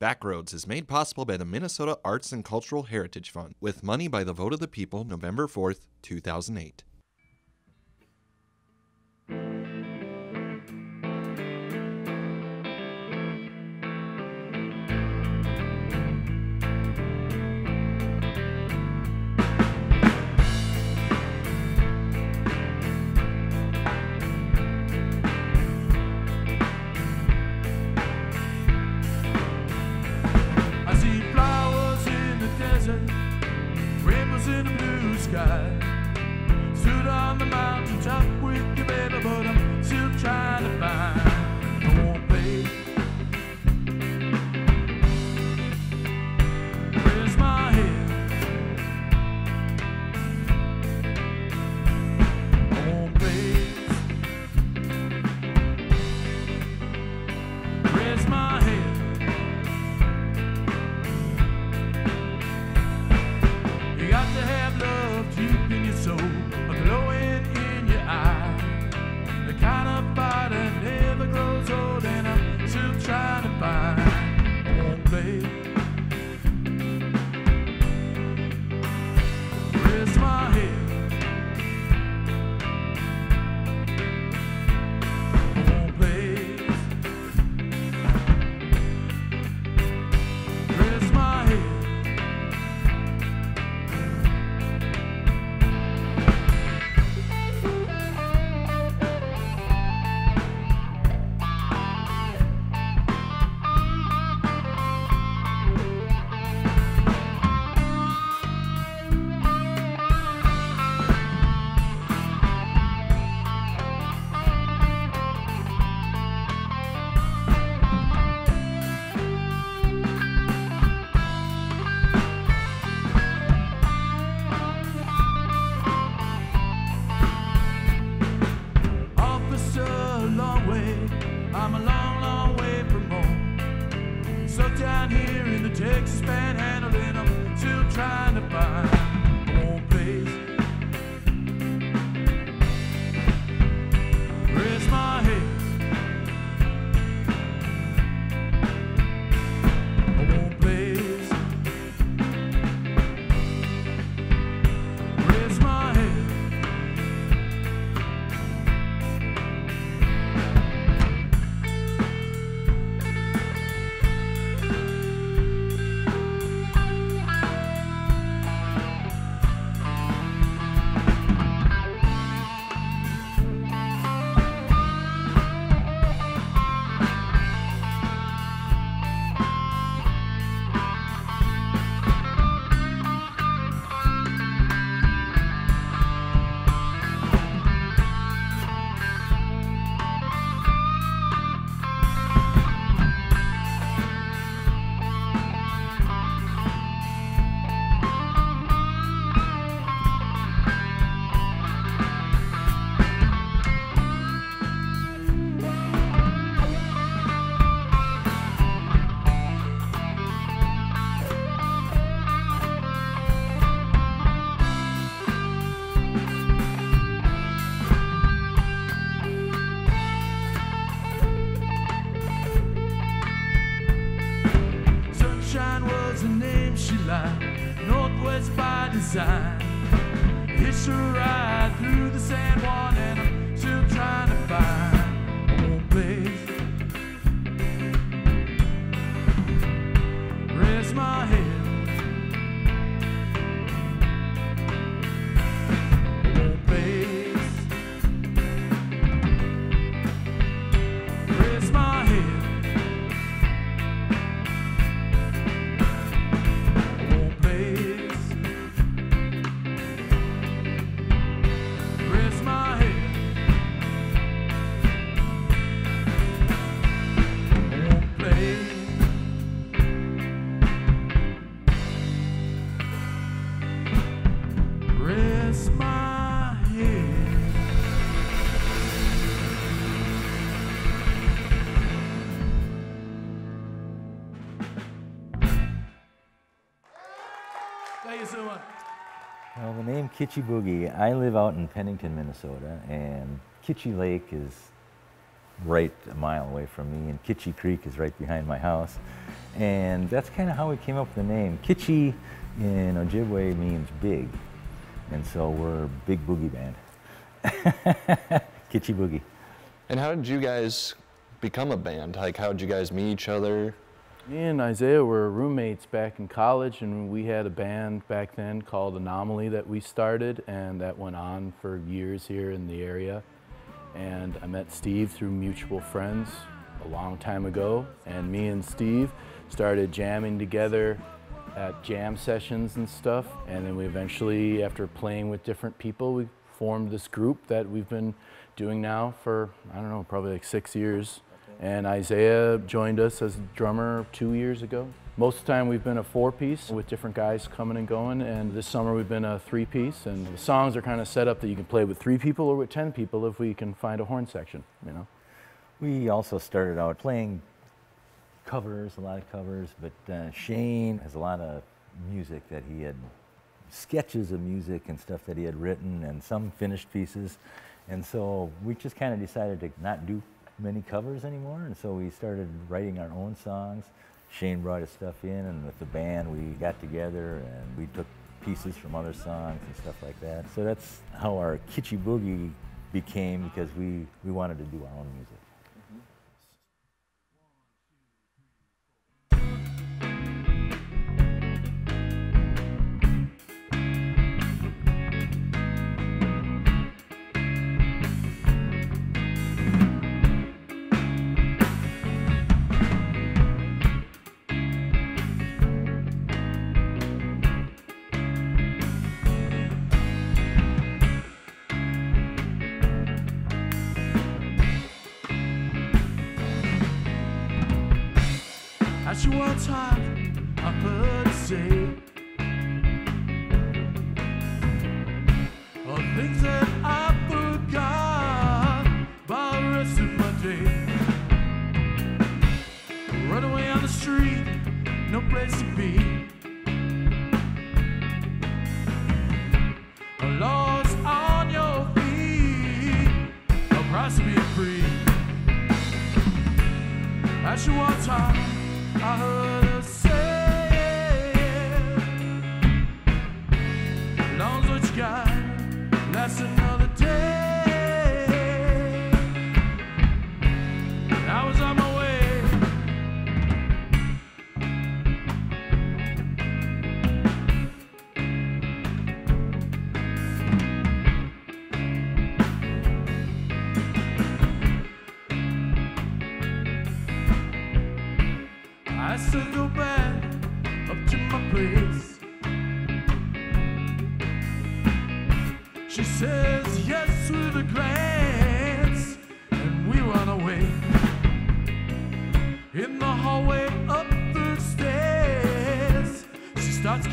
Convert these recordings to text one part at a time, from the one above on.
Backroads is made possible by the Minnesota Arts and Cultural Heritage Fund with money by the vote of the people November 4th, 2008. sky. Stood on the mountaintop. Kitchi Boogie. I live out in Pennington, Minnesota, and Kitchi Lake is right a mile away from me, and Kitchi Creek is right behind my house. And that's kind of how we came up with the name. Kitchi in Ojibwe means big, and so we're Big Boogie Band. Kitchi Boogie. And how did you guys become a band? Like, how did you guys meet each other? Me and Isaiah were roommates back in college, and we had a band back then called Anomaly that we started, and that went on for years here in the area. And I met Steve through mutual friends a long time ago, and me and Steve started jamming together at jam sessions and stuff. And then we eventually, after playing with different people, we formed this group that we've been doing now for, I don't know, probably like six years. And Isaiah joined us as drummer two years ago. Most of the time we've been a four-piece with different guys coming and going, and this summer we've been a three-piece, and the songs are kind of set up that you can play with three people or with 10 people if we can find a horn section, you know. We also started out playing covers, a lot of covers, but uh, Shane has a lot of music that he had, sketches of music and stuff that he had written, and some finished pieces. And so we just kind of decided to not do many covers anymore, and so we started writing our own songs. Shane brought his stuff in, and with the band, we got together and we took pieces from other songs and stuff like that. So that's how our Kitchi Boogie became because we, we wanted to do our own music. As you one time I heard you say. All things that I forgot By the rest of my day. Run away on the street No place to be. Lost on your feet A price to be free. As you one time I heard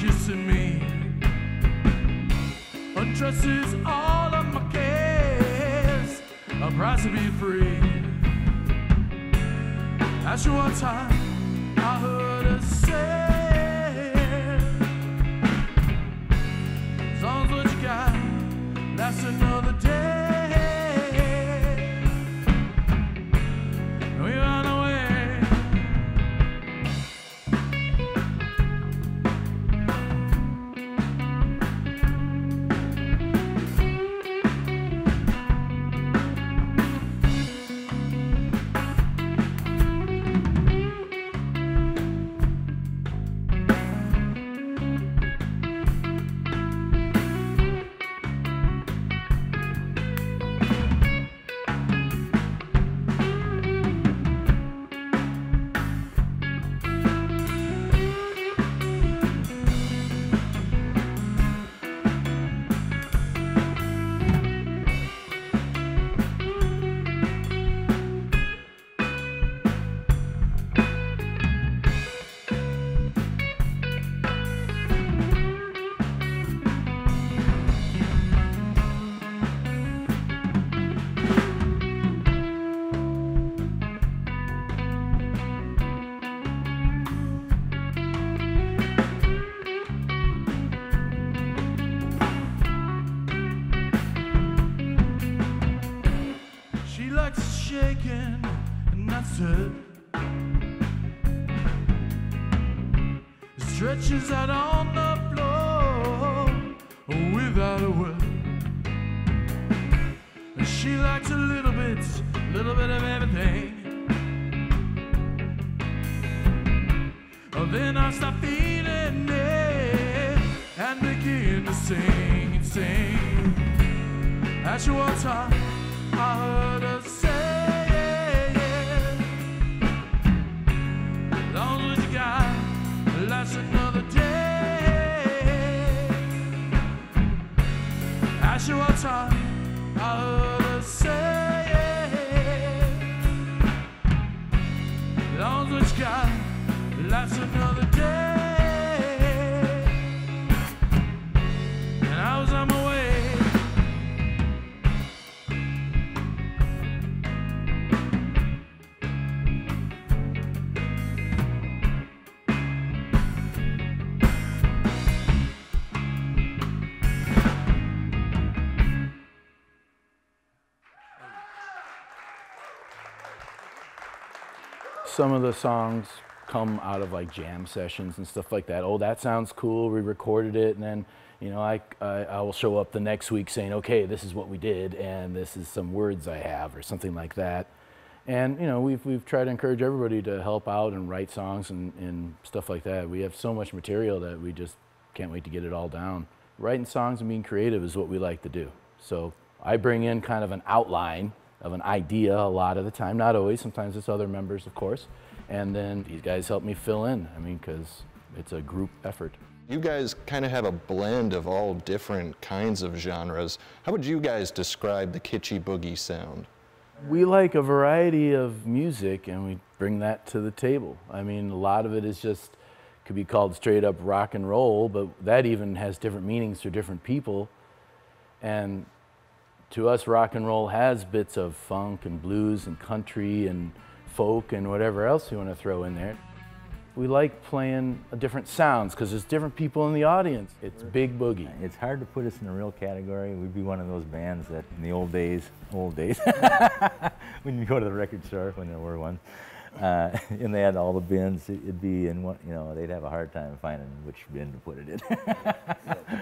kissing me. Undresses all of my cares, a price to be free. As you one time, I heard her say, As long as what you got lasts another day, As walks on, I heard her say, Long as you got, last another day. As walks on, I heard her say, Long as got, last another Some of the songs come out of like jam sessions and stuff like that. Oh, that sounds cool. We recorded it, and then you know I, I I will show up the next week saying, okay, this is what we did, and this is some words I have, or something like that. And you know we've we've tried to encourage everybody to help out and write songs and, and stuff like that. We have so much material that we just can't wait to get it all down. Writing songs and being creative is what we like to do. So I bring in kind of an outline of an idea a lot of the time, not always. Sometimes it's other members, of course. And then these guys help me fill in. I mean, because it's a group effort. You guys kind of have a blend of all different kinds of genres. How would you guys describe the Kitchi Boogie sound? We like a variety of music and we bring that to the table. I mean, a lot of it is just, could be called straight up rock and roll, but that even has different meanings to different people. And to us, rock and roll has bits of funk and blues and country and folk and whatever else you want to throw in there. We like playing different sounds because there's different people in the audience. It's big boogie. It's hard to put us in a real category. We'd be one of those bands that in the old days, old days, when you go to the record store, when there were one, uh, and they had all the bins, it'd be in one, you know, they'd have a hard time finding which bin to put it in.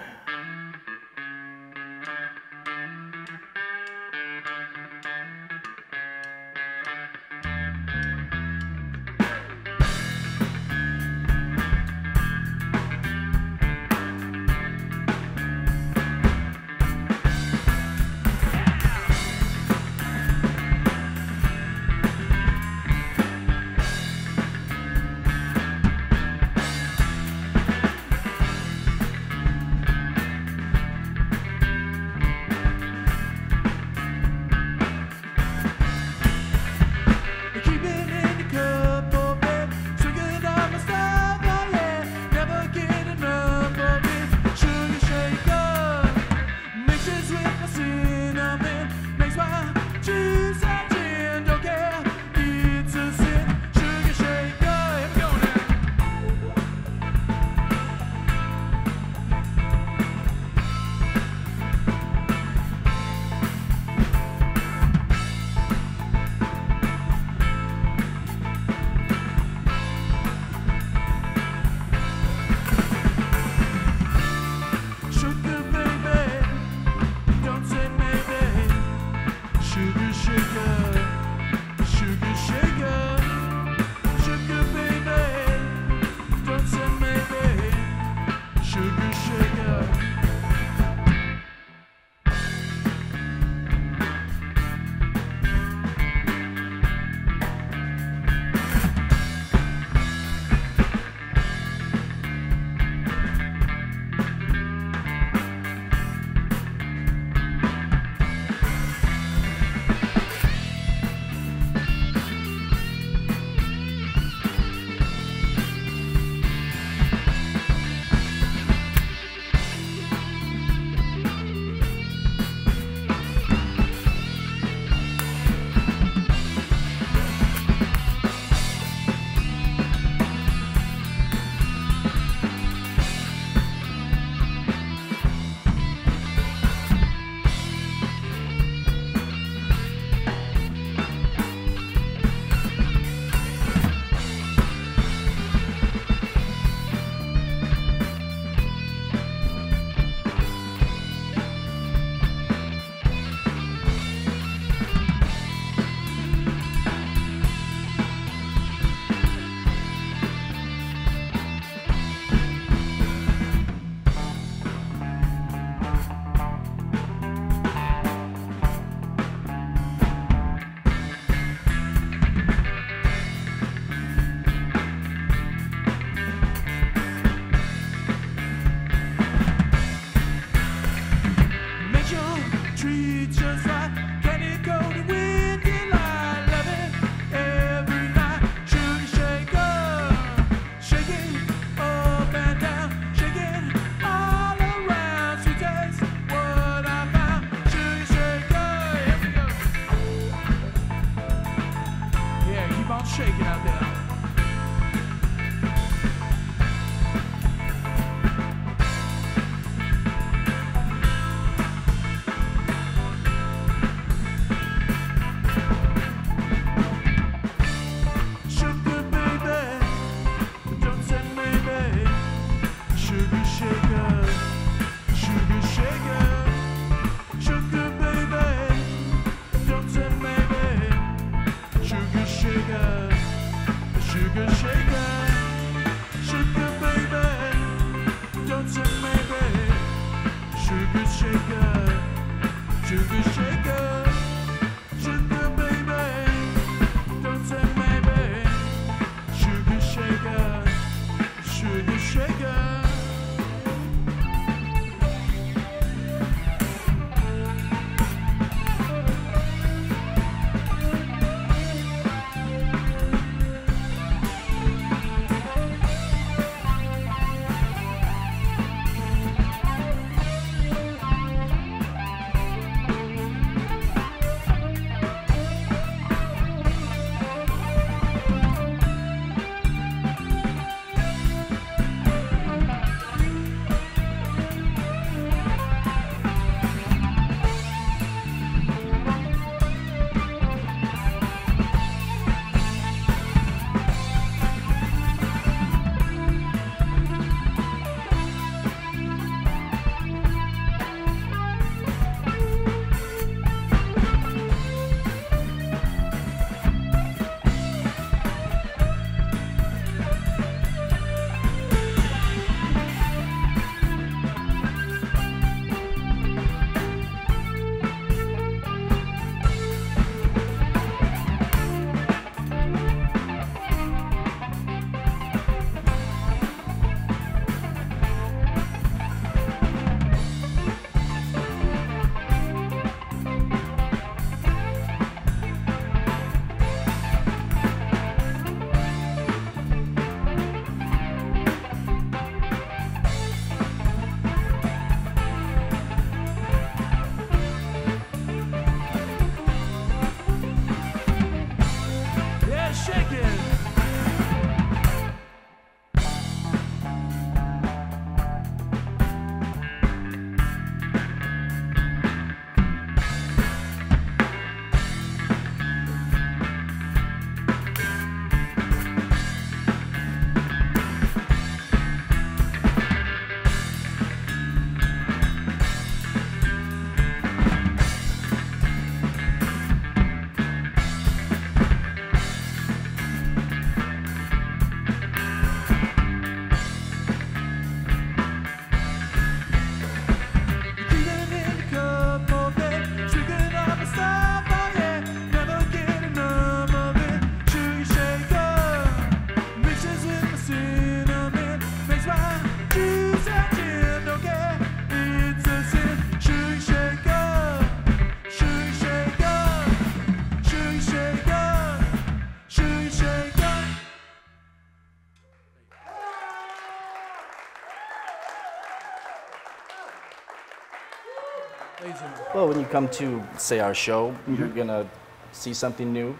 come to, say, our show, mm-hmm. you're gonna see something new.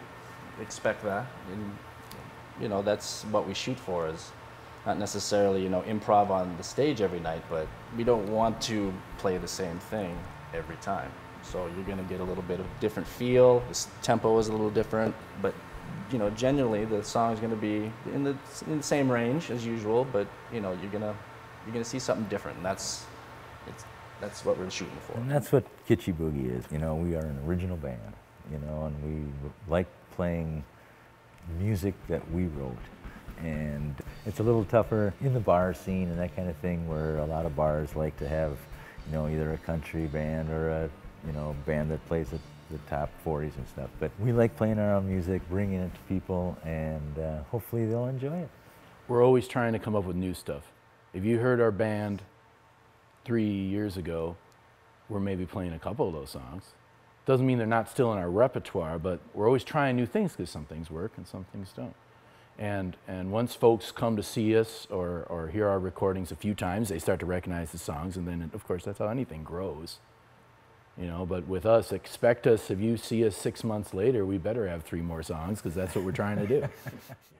Expect that, and you know that's what we shoot for. Is not necessarily you know improv on the stage every night, but we don't want to play the same thing every time. So you're gonna get a little bit of different feel. The tempo is a little different, but you know generally the song is gonna be in the in the same range as usual. But you know you're gonna you're gonna see something different, and that's it's, that's what we're shooting for. And that's what Kitchi Boogie is. You know, we are an original band, you know, and we like playing music that we wrote. And it's a little tougher in the bar scene and that kind of thing where a lot of bars like to have, you know, either a country band or a, you know, band that plays at the top 40s and stuff. But we like playing our own music, bringing it to people, and uh, hopefully they'll enjoy it. We're always trying to come up with new stuff. If you heard our band three years ago, we're maybe playing a couple of those songs. Doesn't mean they're not still in our repertoire, but we're always trying new things because some things work and some things don't. And, and once folks come to see us or, or hear our recordings a few times, they start to recognize the songs, and then, of course, that's how anything grows. You know, but with us, expect us, if you see us six months later, we better have three more songs because that's what we're trying to do.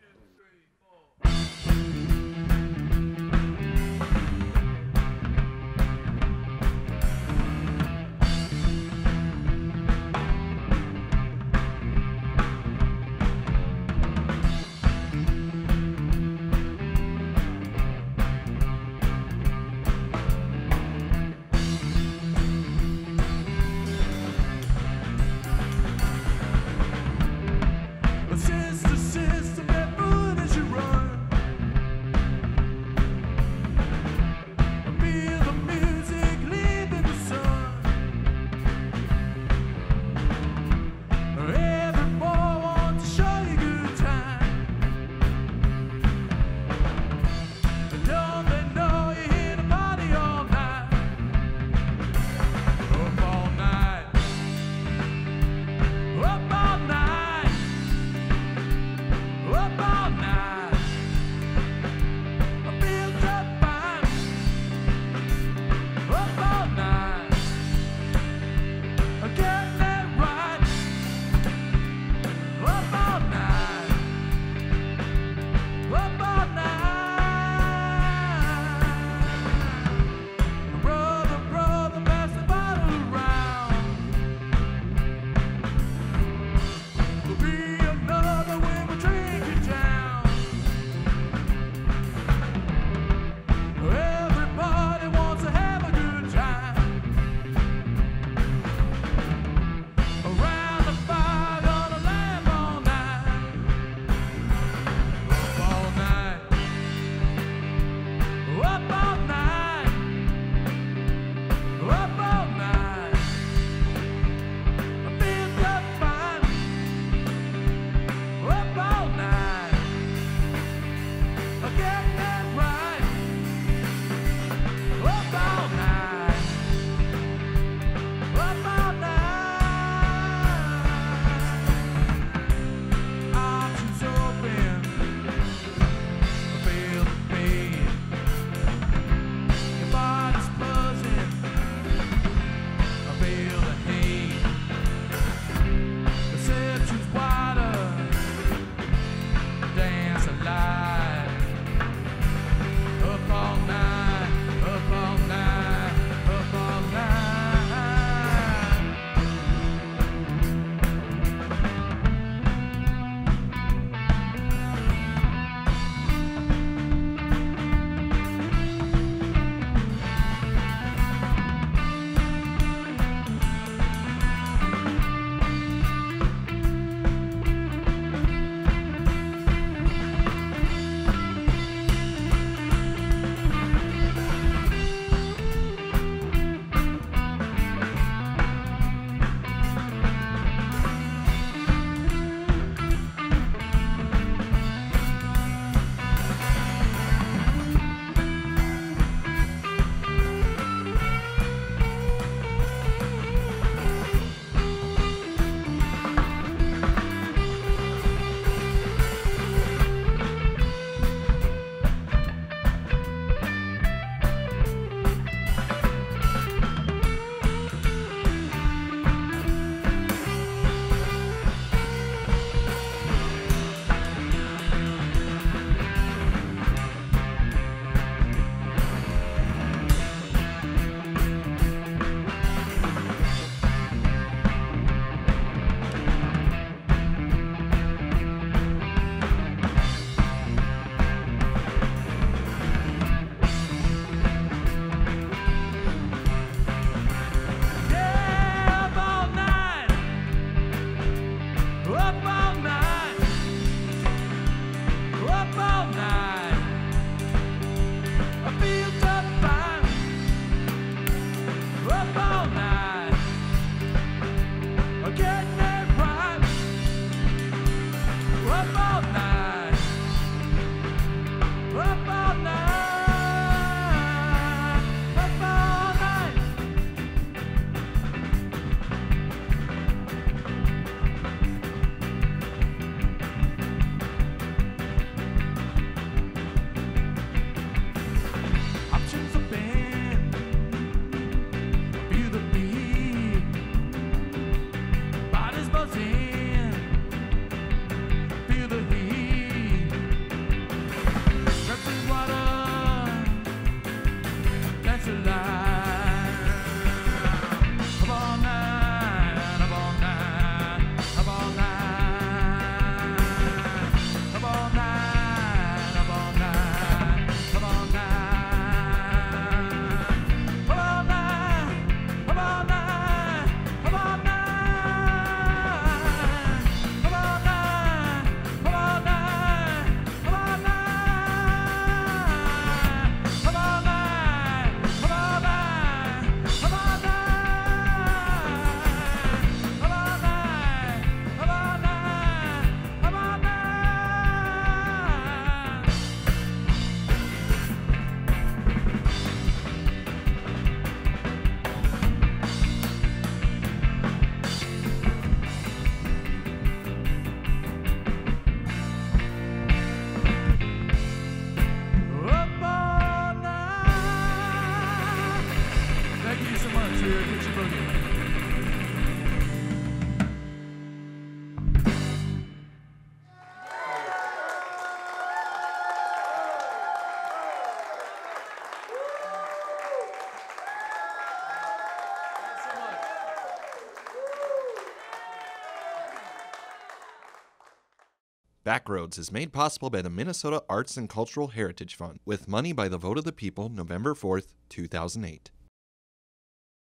Backroads is made possible by the Minnesota Arts and Cultural Heritage Fund with money by the vote of the people November 4th, 2008.